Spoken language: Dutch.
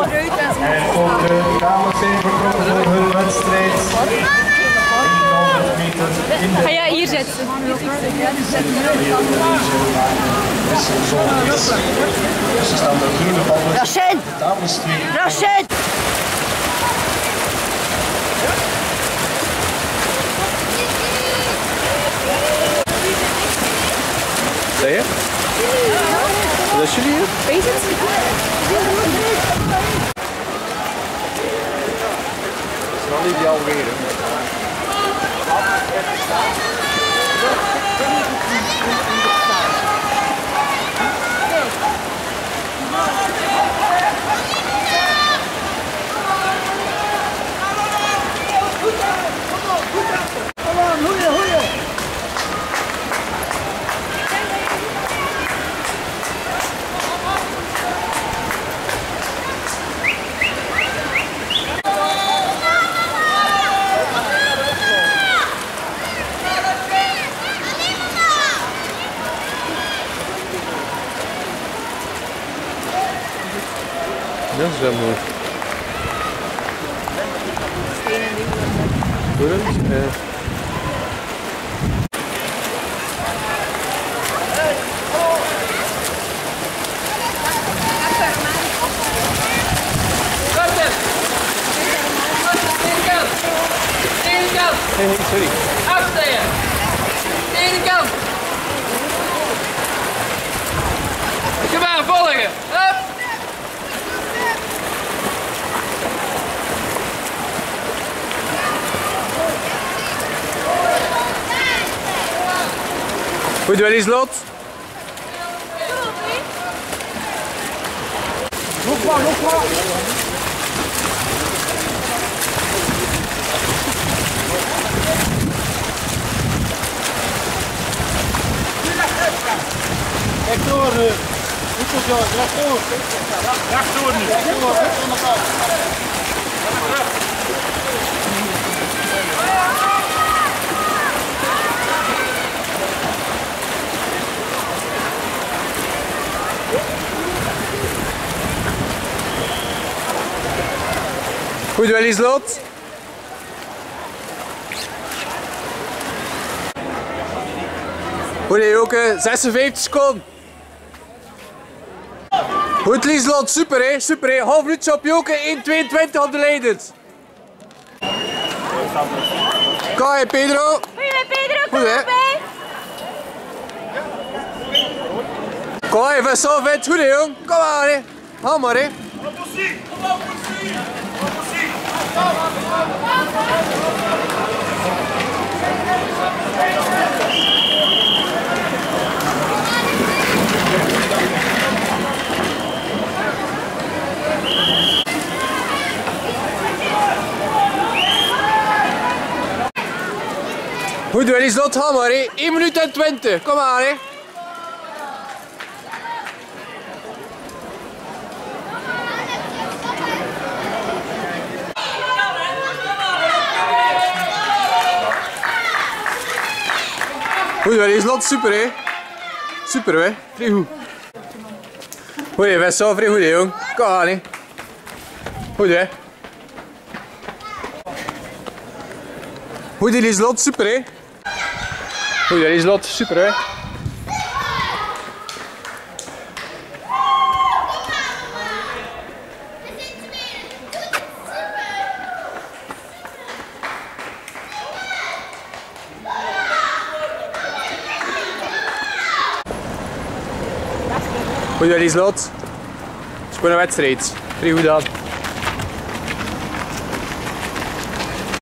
En ook de dames zijn vertrokken voor hun wedstrijd. 1100 meter in de Ga jij hier zitten? Dus er staan de groene ballen. Rashid! Dames twee. Rashid! Zeg je? Dat is jullie hier? Weet het? Dat is wel ideaal weer. Dat is wel mooi. Je het? Ja. Nee, sorry. Afsteken! Tegenkant! Kom maar, volgen! Hup! Goed, wel eens lot. Rechtdoor nu. Goed zo, George. Rechtdoor. Rechtdoor nu. Rechtdoor. Goed aan elkaar. Goed, wel eens lot. Goed, Joke. 56 seconden. Goed, Lieslot. Super, hè. Super, hè. Half minuutje op Joke. 1,22 op de leiders. Kom, hè, Pedro. Goeie Pedro, kom Goed, erbij. Kom. Vincent, vindt het goed, hè, jong. Kom maar, hè. Ga maar, hè. Goed, wel ga maar, hè. 1 minuut en 20. Kom maar, hè. Goed, wel eens lot, super, hè. Super, hè. Vrij goed. Goed, hè. Vincent, vrij goed, hè, jong. Kom aan, hè. Goed, hè. Goed, lot, super, hè. Goed, die lot, super, hè. Goed, die lot. Spannende wedstrijd. Vrij goed aan.